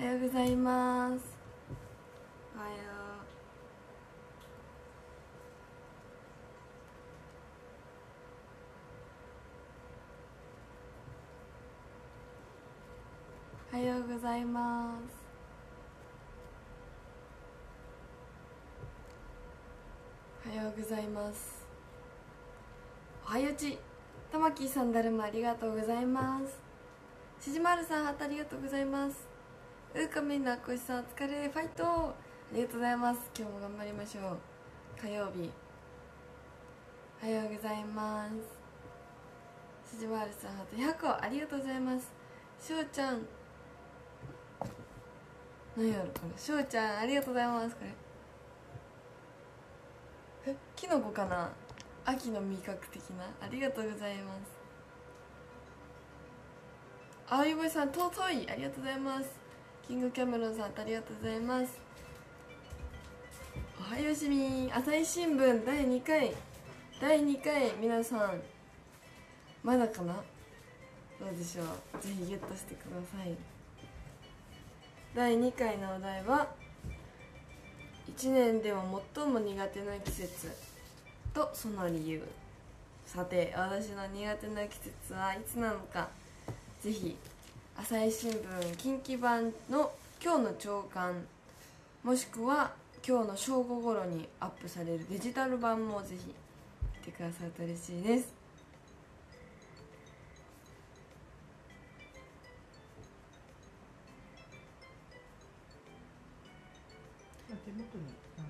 おはようございます。おはよう。おはようございます。おはようございます。おはようち。たまきさんだるまありがとうございます。しじまるさんハートありがとうございますうかみんなこしさんお疲れファイト。ありがとうございます。今日も頑張りましょう。火曜日。おはようございます。しじまるさんハート100個ありがとうございます。しょうちゃん。何やろこれ。しょうちゃんありがとうございます。これ。えキノコかな。秋の味覚的な。ありがとうございます。あいぼいさん尊い。ありがとうございます。キングキャメロンさんありがとうございます。おはようしみ朝日新聞第2回第2回皆さん。まだかな？どうでしょう？ぜひゲットしてください。第2回のお題は1年でも最も苦手な季節。とその理由。さて私の苦手な季節はいつなのかぜひ朝日新聞近畿版の今日の朝刊もしくは今日の正午頃にアップされるデジタル版もぜひ見てくださると嬉しいです。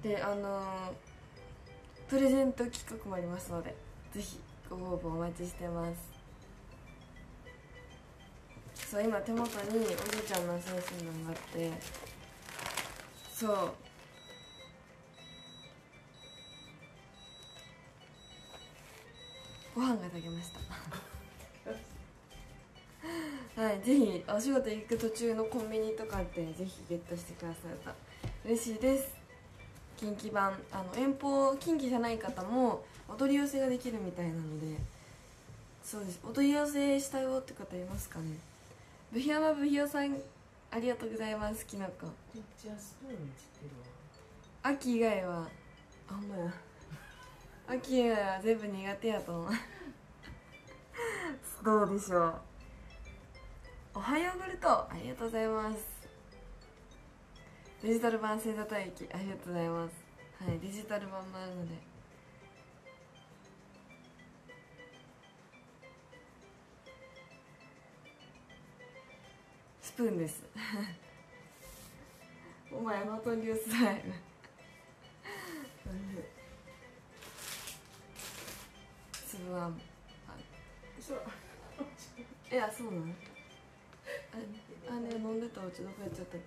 であのープレゼント企画もありますのでぜひご応募お待ちしてますそう今手元におじいちゃんの写真のがあってそう。ご飯が炊けました。はいぜひお仕事行く途中のコンビニとかでぜひゲットしてくださると嬉しいです。近畿版。あの遠方近畿じゃない方もお取り寄せができるみたいなのでそうです。お取り寄せしたよって方いますかねブヒヤマブヒヨさんありがとうございますきのここっちはスプーンにつってる。わ秋以外はあほんまや秋以外は全部苦手やと思う。どうでしょう？おはようグルトありがとうございます。デジタル版星座体液ありがとうございます。はいデジタル版もあるのでスプーンです。お前ノートニュースライブ粒あん。そう。いやそうなの？ああれ飲んでたお茶どこやっちゃった。あ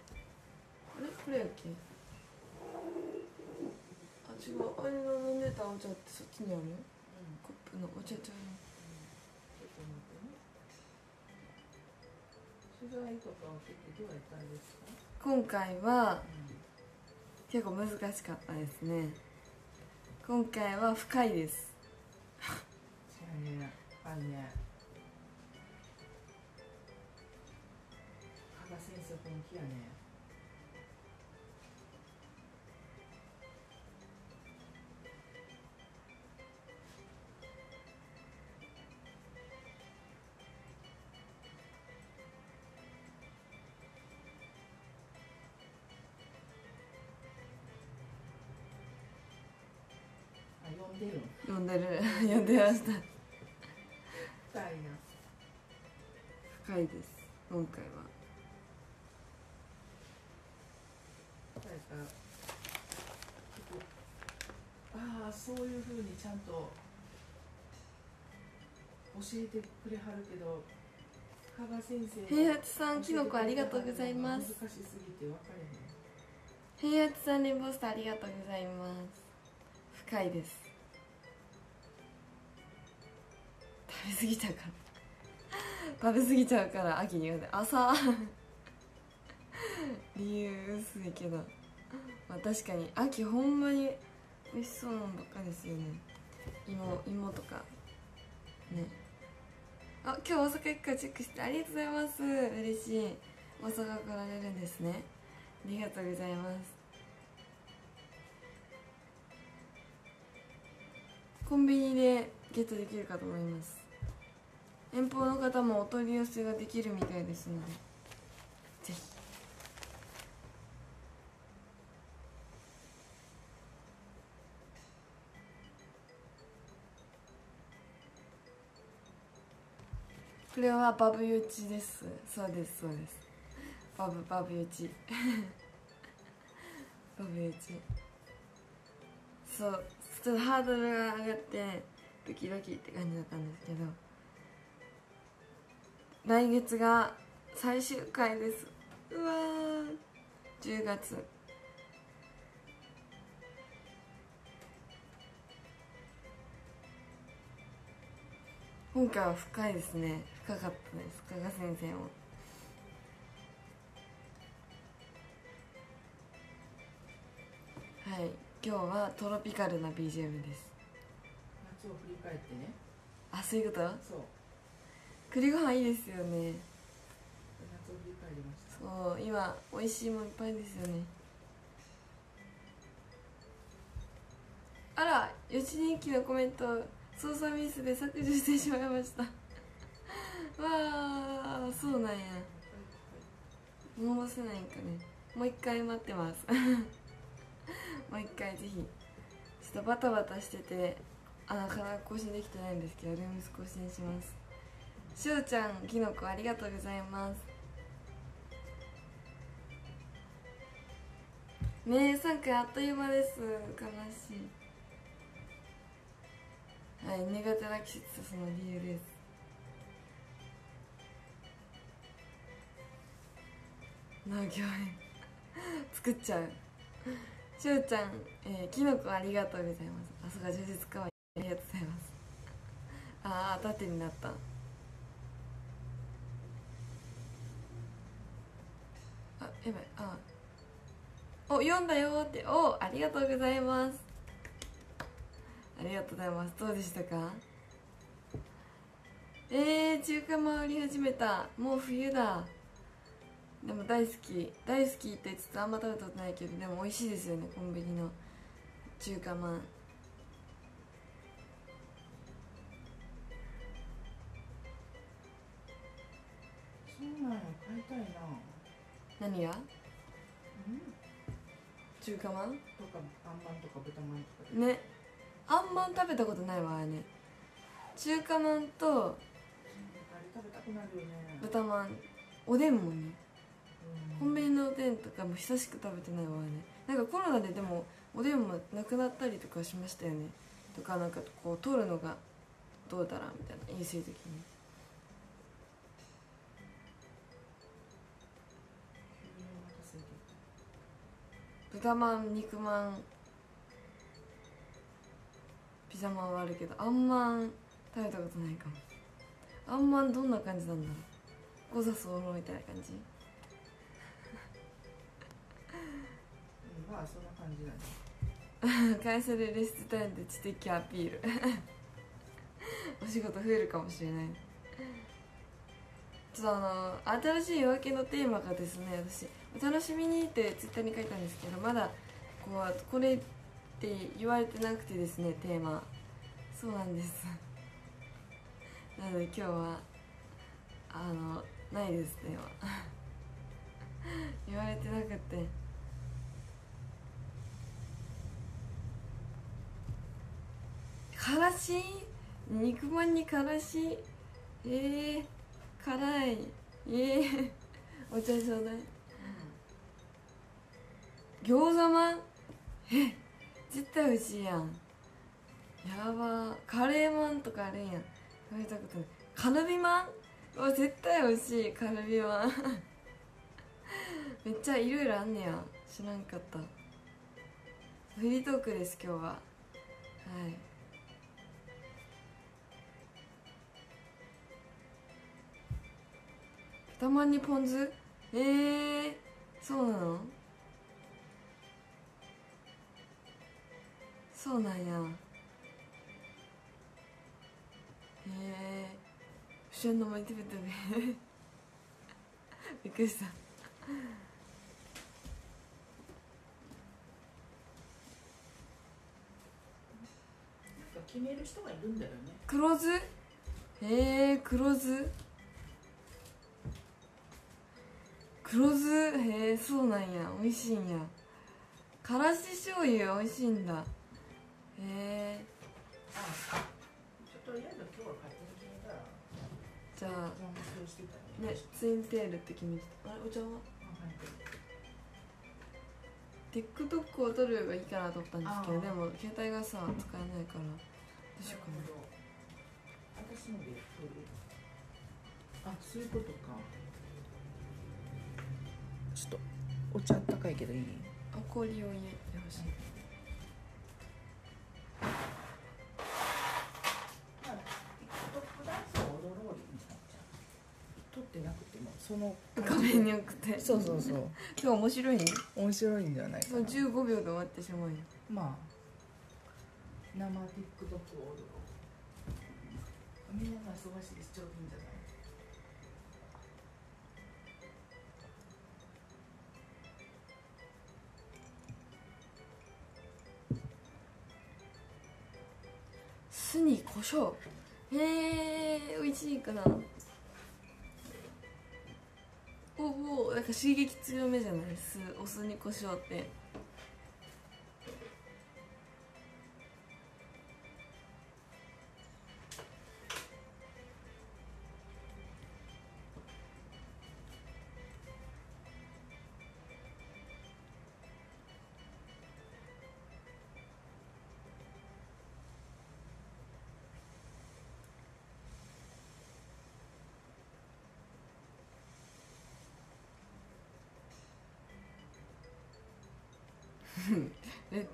れ？これやっけ？あ違う。あれの飲んでたお茶ってそっちにある？コップのお茶ちゃうち今回は結構難しかったですね。今回は深いです。あのね加賀先生本気やね読んでるん読 んでました。深いな。深いです。今回は。ああそういうふうにちゃんと教えてくれはるけど加賀先生が平八さんきのこありがとうございます。難しすぎて分かれへん。平八さんレンボスターありがとうございます。深いですべ過ぎちゃうから。食べ過ぎちゃうから秋に言うんで朝。理由薄いけど。まあ確かに秋ほんまに美味しそうなのばっかですよね。芋芋とか。ね。あ今日大阪行くからチェックしてありがとうございます。嬉しい。大阪かられるんですね。ありがとうございます。コンビニでゲットできるかと思います。遠方の方もお取り寄せができるみたいですのでぜひ。これはバブユチです。そうですそうです。バブバブユチ。バブユ チ。そうちょっとハードルが上がってドキドキって感じだったんですけど。来月が最終回です。うわー。10月。今回は深いですね。深かったです。加賀先生も。はい。今日はトロピカルな BGM です。夏を振り返ってね。あそういうこと？そう栗ご飯いいですよね。そう今美味しいもんいっぱいですよね。あら吉人気のコメント操作ミスで削除してしまいました。わあそうなんや。戻せないんかね。もう一回待ってます。もう一回ぜひ。ちょっとバタバタしててあなかなか更新できてないんですけどルームス更新しますしおちゃんきのこありがとうございます。ねえ3回あっという間です。悲しい。はい苦手な季節その理由です。農業園作っちゃう。しおちゃん、えー、きのこありがとうございます。あそうか充実かわいいありがとうございます。ああ縦になった。あやばいあ。お読んだよって。おありがとうございます。ありがとうございます。どうでしたか？えー、中華回り始めた。もう冬だ。でも大好き。大好きって言ってあんま食べたことないけどでも美味しいですよねコンビニの。中華まん。そうなんや買いたいな。何が？うん。中華まん？とかあんまんとか豚まんとかで。ね。あんまん食べたことないわあれ。ね中華まんとあれ食べたくなるよね。豚まん。おでんもね。コうん。ンビニのおでんとかも久しく食べてないわねなんかコロナででもおでんもなくなったりとかしましたよね。とかなんかこう取るのがどうだらみたいな衛生的に豚まん肉まん。ピザまんはあるけどあんまん食べたことないかも。あんまんどんな感じなんだろう。五座候みたいな感じ。まあそんな感じだね。会社でレストタイムで知的アピール。お仕事増えるかもしれない。ちょっとあの新しい夜明けのテーマがですね私「お楽しみに」ってツイッターに書いたんですけどまだこうこれって言われてなくてですねテーマ。そうなんです。なので今日はあのないですテーマ言われてなくて。からし肉まんにからしえー、辛い？えー、お茶ちょうだい？餃子まん？え絶対美味しいやん。やば。カレーまんとかあるんやん。食べたことない。カルビまん？わ絶対美味しい。カルビまん。めっちゃいろいろあんねや。知らんかった。フリートークです今日は。はい。豚まんにポン酢？えー、そうなの？そうなんや。へえ。ー、不思議な前食べたね。びっくりした。なんか決める人がいるんだよね。黒酢？へえ黒酢。黒酢？へえそうなんや。美味しいんや。からし醤油美味しいんだへえちょとりあえず今日は勝手に決めたらじゃあねツインテールって決めてたあれお茶は TikTok を撮るがいいかなと思ったんですけどでも携帯がさ使えない。からどうしようかななるほど私ので取るあそういうことかちょっとお茶あったかいけどいい？あ氷を入れてほしい。撮ってなくてもその画面に送って。そうそうそう。今日面白い？面白いんじゃないかそのな15秒で終わってしまうよ。まあ生 TikTok を踊ろう。みんなが忙しいしちょうどいいんじゃない酢に胡椒。へえ美味しいかな。おおなんか刺激強めじゃない？酢お酢に胡椒って。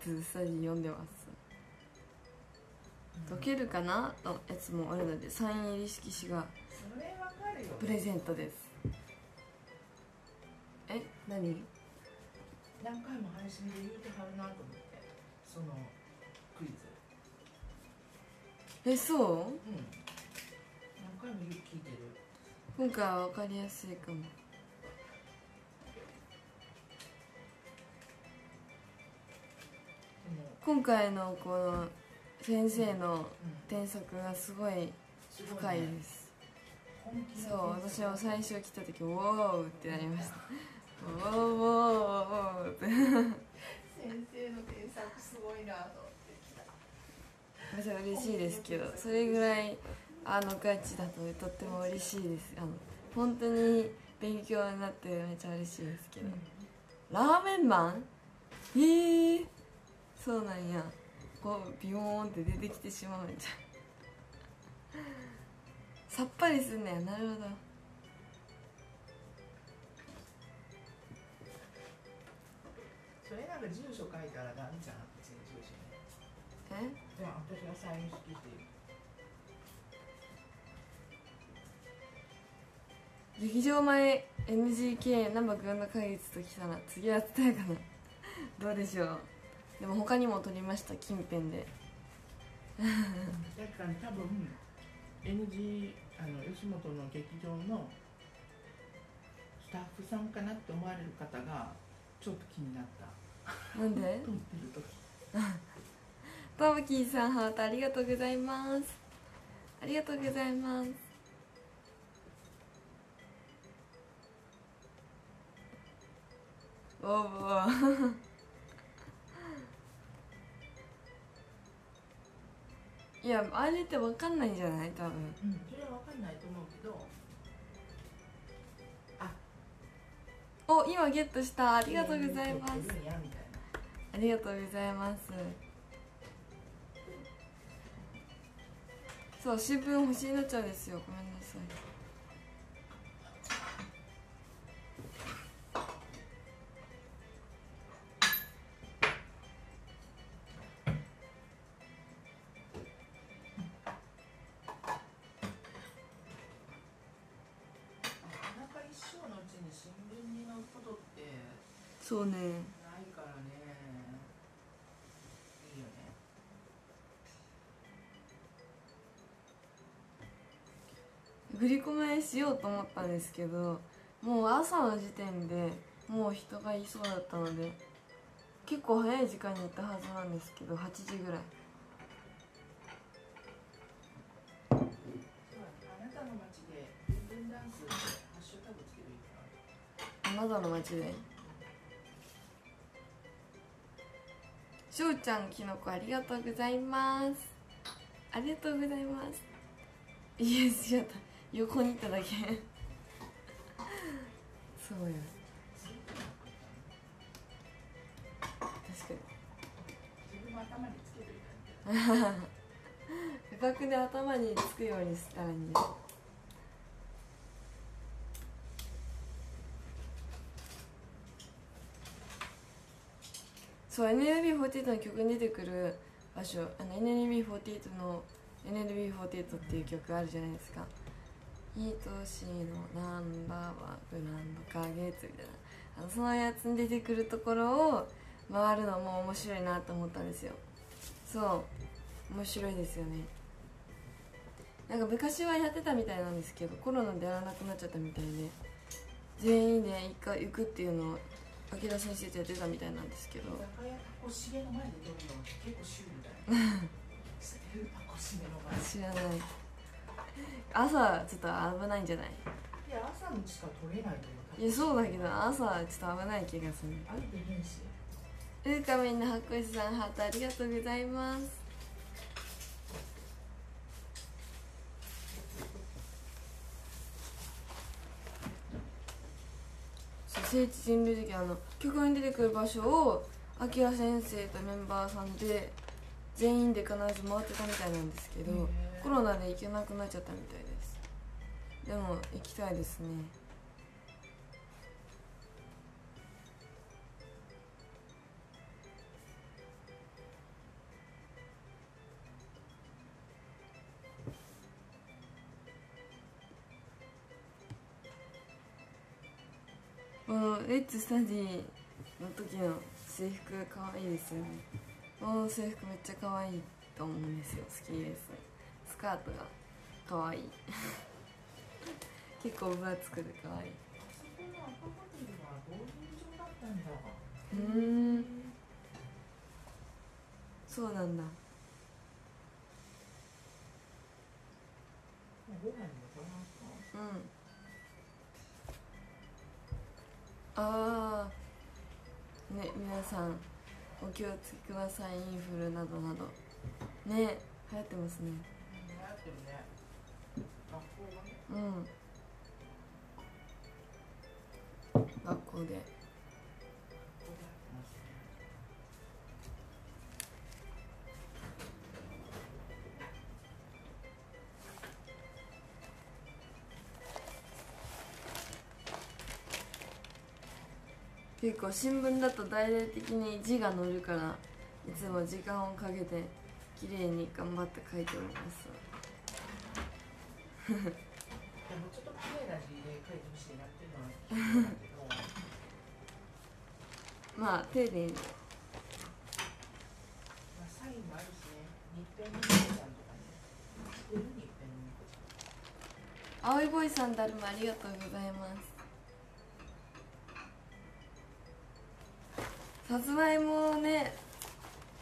レッツスタジー読んでます。解けるかな？のやつもあるのでサイン入り色紙がプレゼントです。え？何？何回も配信で言うてはるなと思って。そのクイズ。えそう？うん。何回も聞いてる。今回は分かりやすいかも今回のこの先生のうん、添削がすごい深いねです。そうの私は最初来た時「ウォー!」ってなりました「ウォーウォーウォー!」って。先生の添削すごいなと思ってきた。めちゃ嬉しいですけどそれぐらいあのガチだととっても嬉しいです。あの本当に勉強になってめちゃ嬉しいですけど、ラーメンマン？へえそうなんや。こうビヨーンって出てきてしまうんじゃ。ん さっぱりすんねや。なるほど。それなんか住所書いたらダメじゃんえ？でも私がサイン式して劇場前 NGK 生くんの会議ときたら次は伝えかな。どうでしょう？でも他にも撮りました近辺で。確かに多分 NG あの吉本の劇場のスタッフさんかなって思われる方がちょっと気になった。なんで？撮ってる時バーバキーさんハートありがとうございます。ありがとうございます。おおいやあれって分かんないんじゃない？多分。うん。それは分かんないと思うけど。お今ゲットした。あありがとうございます。ありがとうございます。そう新聞欲しいなっちゃうんですよ。ごめんなさいそうね。ないからね。いいよね。振り込めしようと思ったんですけどもう朝の時点でもう人がいそうだったので結構早い時間に行ったはずなんですけど8時ぐらい。あなたの街で？しょうちゃんきのこありがとうございます。ありがとうございます。イエスやった。横にいただけ。そうや。確かに。自分も頭につけといたんだけど価格で頭につくようにしたらいいんですそう NLB48 の曲に出てくる場所あの NLB48 の NLB48 っていう曲あるじゃないですか「愛しのナンバーワングランド花月」みたいな。あのそのやつに出てくるところを回るのも面白いなと思ったんですよ。そう面白いですよね。なんか昔はやってたみたいなんですけどコロナでやらなくなっちゃったみたいで全員で一回行くっていうのを秋田先生とやってたみたいなんですけど。知らない。朝ちょっと危ないんじゃない？いや朝のしか撮れないといやそうだけど朝ちょっと危ない気がする。うーかみんな発酵師さんハートありがとうございます聖地巡礼時あの曲に出てくる場所をあきら先生とメンバーさんで全員で必ず回ってたみたいなんですけどコロナで行けなくなっちゃったみたいです。でも行きたいですねこのレッツスタディの時の制服可愛いですよね。この制服めっちゃ可愛いと思うんですよ。好きですス。カートが可愛い。結構分厚くて可愛い。うーん。そうなんだご飯にもこのうんああね皆さんお気をつけくださいインフルなどなど。ね流行ってますね。流行ってるね。学校がね。うん。学校で結構新聞だと大々的に字が載るからいつも時間をかけて綺麗に頑張って書いております。でもちょっと綺麗な字で書いてほしいなっていうのは聞いてたけどまあ丁寧に。まあ、サインもあるしね、日編の猫ちゃんとかね、知ってる日編の猫ちゃん。青いボーイさんだるまありがとうございますさつまいもをね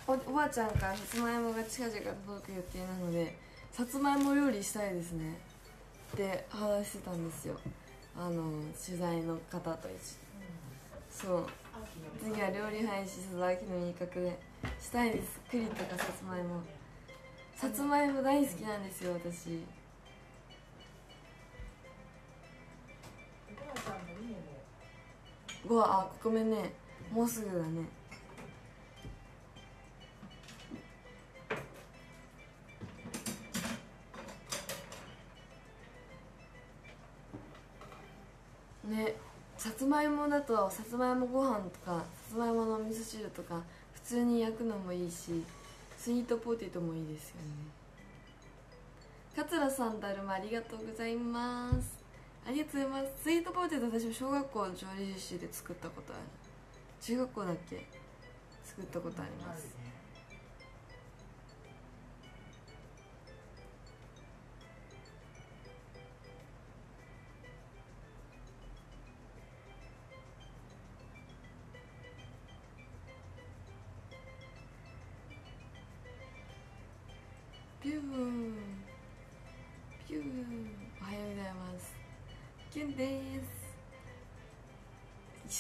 おおばあちゃんからさつまいもが近々届く予定なのでさつまいも料理したいですね。って話してたんですよ。あの取材の方と一緒に。そう。次は料理配信佐々木の味覚でしたいです。栗とかさつまいも。さつまいも大好きなんですよ私。ごあごめんねもうすぐだね。ねさつまいもだとさつまいもご飯とかさつまいもの味噌汁とか普通に焼くのもいいしスイートポテトもいいですよね。桂さんだるまありがとうございます。ありがとうございます。スイートポテト私も小学校の調理実習で作ったことある。中学校だっけ？作ったことあります。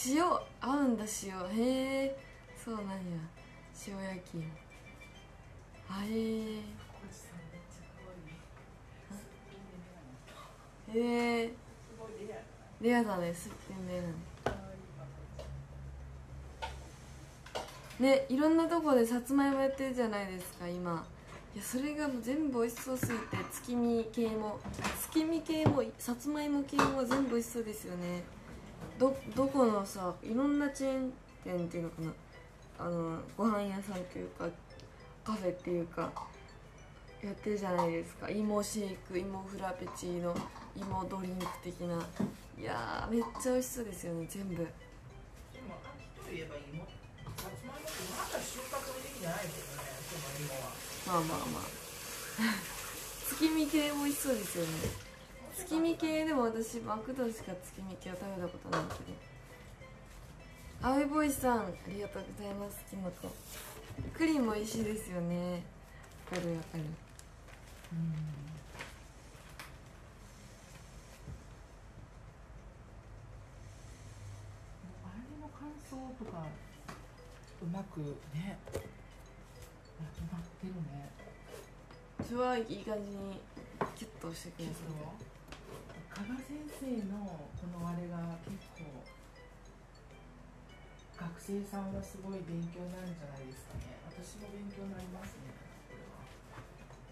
塩合うんだ塩。へえそうなんや。塩焼きあへえへえレアレアだねすっぴんメガネ可愛いねいろんなとこでさつまいもやってるじゃないですか今。いやそれがもう全部美味しそうすぎて月見系も月見系もさつまいも系も全部美味しそうですよねどどこのさいろんなチェーン店っていうのかな。あのご飯屋さんというかカフェっていうかやってるじゃないですか。芋シェイク芋フラペチーノ芋ドリンク的な。いやーめっちゃ美味しそうですよね全部。でも秋といえば芋。さつまいもってまだ収穫の時期じゃないけどねその芋は。まあまあまあ。月見系も美味しそうですよね月見系でも私マクドしか月見系は食べたことないけど。青いボイスさんありがとうございますきのこクリーム美味しいですよね。わかるわかるあれの感想とかうまくねまとまってるね。それはいい感じにキュッとしてくれそう加賀先生のこのあれが結構学生さんはすごい勉強になるんじゃないですかね。私も勉強になりますね。これは。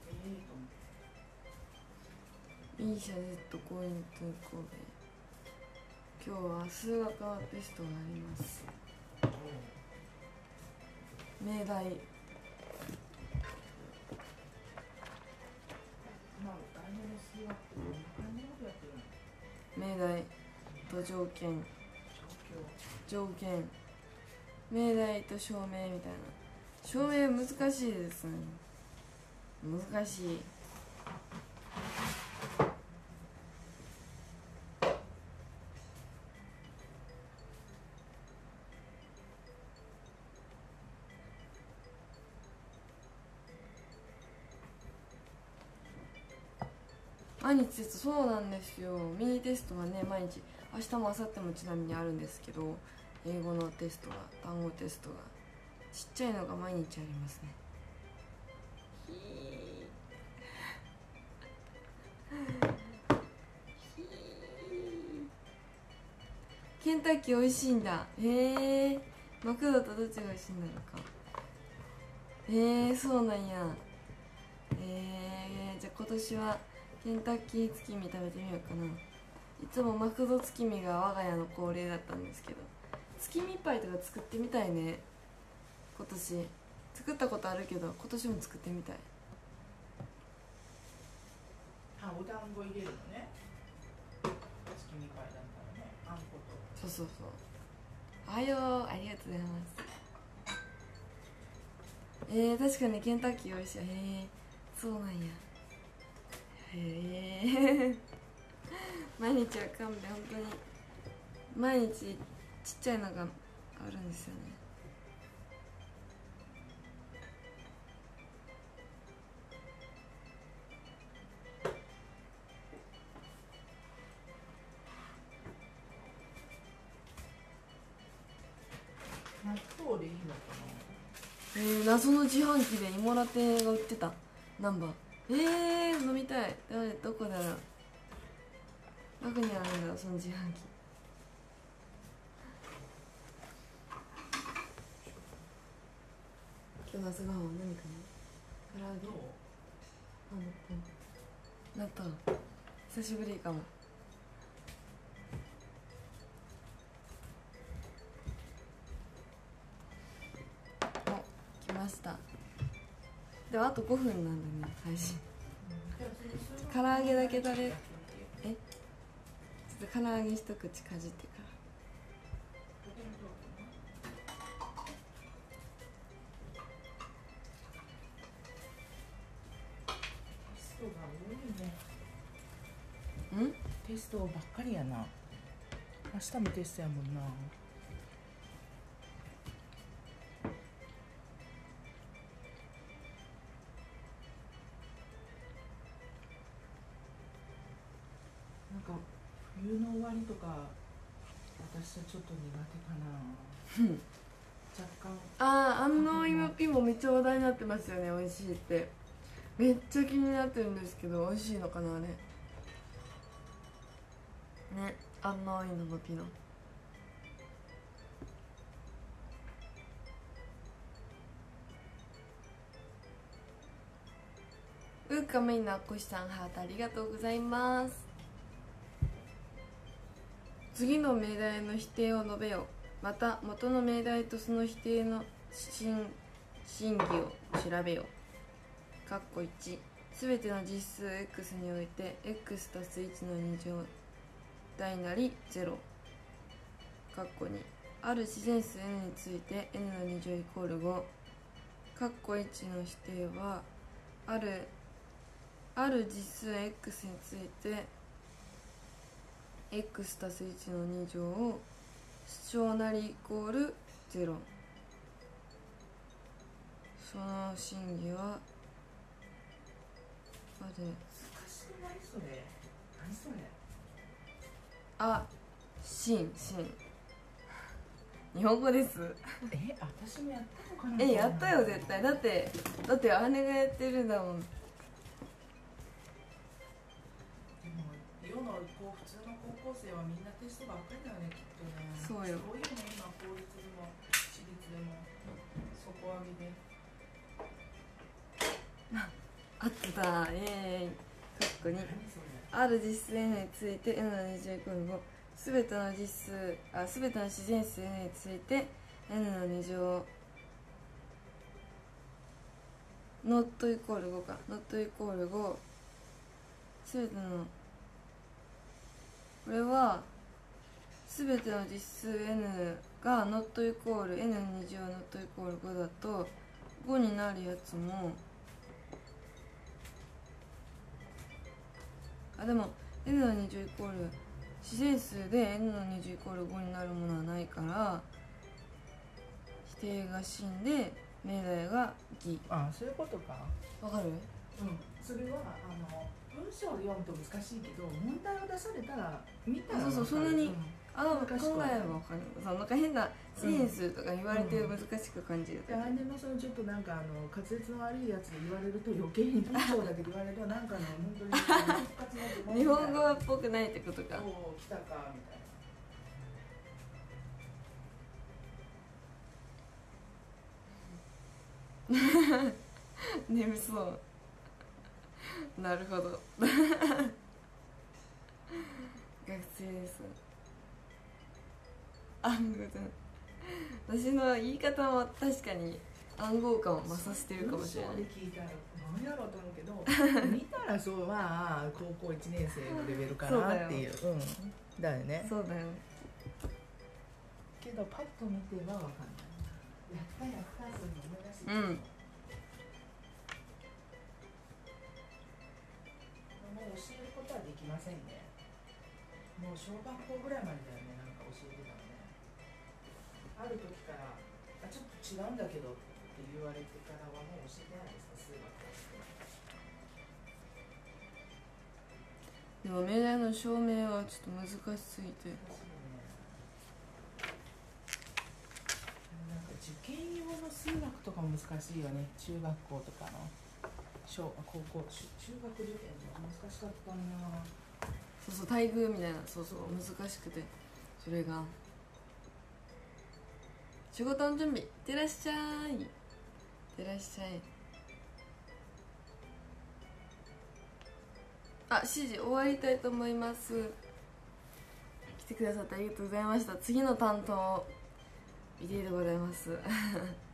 ええと思って。いいシャジェットコインと神戸。今日は数学のテストがあります。命題命題と条件。条件。命題と証明みたいな。証明難しいですね。難しい。毎日テストそうなんですよ。ミニテストはね毎日明日も明後日もちなみにあるんですけど英語のテストが単語テストがちっちゃいのが毎日ありますね。ケンタッキー美味しいんだ。へえマクドとどっちが美味しいんだろうか。へえそうなんや。えー、じゃあ今年はケンタッキー月見食べてみようかな。いつもマクド月見が我が家の恒例だったんですけど。月見パイとか作ってみたいね。今年。作ったことあるけど今年も作ってみたい。あお団子入れるのね。月見会だったらね。あんこと。そうそうそう。おはようありがとうございます。えー、確かにケンタッキー美味しい。へえそうなんやへえ。毎日は勘弁本当に。毎日ちっちゃいのがあるんですよね。納豆でいいのかな？えー、謎の自販機で芋ラテが売ってたナンバーえー、飲みたい。誰どこだろう。どこにあるんだろうその自販機。今日の朝ごはんは何かな？唐揚げ？あの納豆。久しぶりかもと5分なんだね。配信唐揚げだけ食べちょっと唐揚げ一口かじってからテストが多いね。んテストばっかりやな。明日もテストやもんな。私はちょっと苦手かな。若干。ああ安納芋ピもめっちゃ話題になってますよね美味しいって。めっちゃ気になってるんですけど美味しいのかなあれ。ね安納芋のピノ。うかめいなこしさんハートありがとうございます次の命題の否定を述べよまた元の命題とその否定の真真偽を調べよかっこ1すべての実数 x において x たす1の2乗大なり0かっこ2ある自然数 n について n の2乗イコール5かっこ1の否定はあるある実数 x について x たす1の2乗を小なりイコール0その真偽はあれ難しくないそれ。何それ。あ真真。日本語です。え私もやったのかなえやったよ絶対。だってだって姉がやってるんだもん高校生はみんなテストばっかりだよねきっとね。そうよ。そういうの今公立でも私立でも。底上げで。あったイエーイかっこ2何それ。ある実数 n について n の20イコール5すべての実数あすべての自然数 n について n の2乗ノットイコール5か。ノットイコール5すべてのこれはすべての実数 n がノットイコール n の2乗ノットイコール5だと5になるやつもあでも n の20イコール自然数で n の20イコール5になるものはないから否定が真で命題が偽。あそういうことか。わかる？うん。それはあの文章を読むと難しいけど問題を出されたら見たらあそうそうそんなにあ考難しくは。ないえればわかるそのなんか変な自然数とか言われて難しく感じるで来年のそのちょっとなんかあの滑舌の悪いやつで言われると余計に文章だけで言われるとなんかね本当に 日本語っぽくないってことか。おお来たかみたいな。眠そう なるほど。学生です。暗号じゃん私の言い方も確かに暗号感を増させてるかもしれない。聞いたら何やろうと思うけど 見たらそうまあ高校1年生のレベルかなっていう。うん。だよね。そうだよ。けどパッと見ては分かんない。やったやったそういうの思い出してうんもう教えることはできませんね。もう小学校ぐらいまでだよねなんか教えてたのね。ある時からあちょっと違うんだけどって言われてからはもう教えてないですか数学はで。も命題の証明はちょっと難しすぎて。なんか受験用の数学とかも難しいよね中学校とかの小高校中学受験とか難しかったな。そうそう待遇みたいなそうそう難しくてそれが。仕事の準備いってらっしゃい。いってらっしゃい。あ7時終わりたいと思います。来てくださってありがとうございました。次の担当ビデでございます。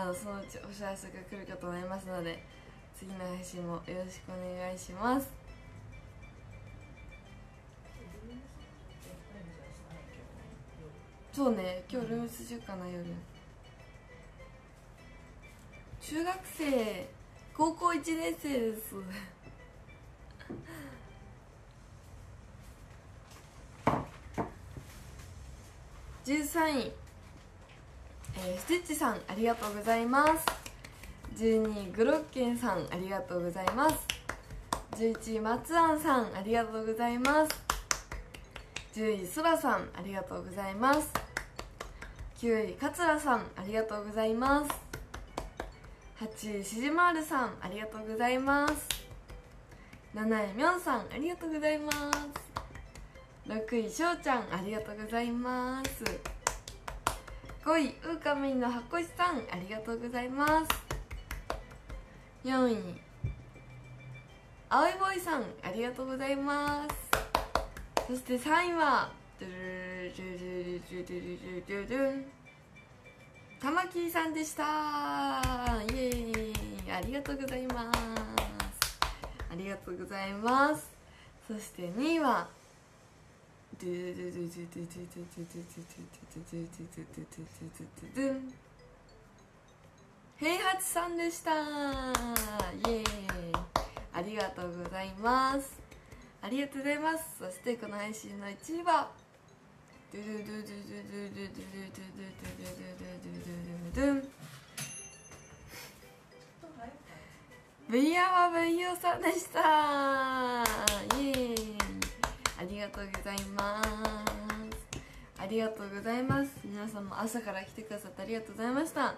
あのそのうちお知らせが来るかと思いますので次の配信もよろしくお願いします。そうね今日ルームス中かな夜。中学生高校1年生です。13位、えーステッチさんありがとうございます。12位グロッケンさんありがとうございます。11位松庵さんありがとうございます。10位そらさんありがとうございます。9位桂さんありがとうございます。8位しじまるさんありがとうございます。7位みょんさんありがとうございます。6位しょうちゃんありがとうございます。5位うーかみんの箱石さんありがとうございます。4位青いボーイさんありがとうございます。そして3位はドゥルルルルルルルルルン玉木さんでしたイエーイありがとうございますありがとうございますそして2位はドゥルルルルルルルルルルルルルルルルルルルン。平八さんでした。イエーイ。あありがとうございます。ありがとうございます。そしてこの配信の1位は。ドゥルドゥドゥドゥドゥドゥドゥドゥドゥドゥドゥドゥドゥドゥドゥドゥドゥンブイヤマブイヨさんでしたイエーイりがとうございますありがとうございます。皆さんも朝から来てくださってありがとうございました。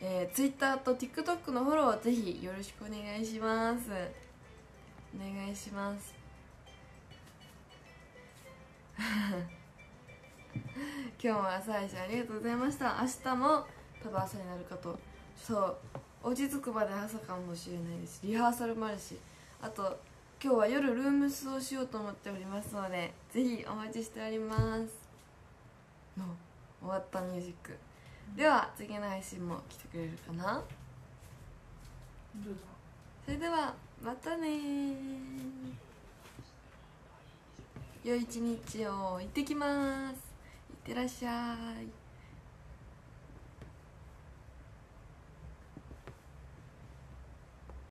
えー、Twitter と TikTok のフォローぜひよろしくお願いします。お願いします。今日も朝一ありがとうございました。明日も多分朝になるかと。そう。落ち着くまで朝かもしれないです。リハーサルもあるし。あと今日は夜ルームスをしようと思っておりますのでぜひお待ちしております。の終わったミュージック。では次の配信も来てくれるかな？それではまたね良い一日を。行ってきます。いってらっしゃい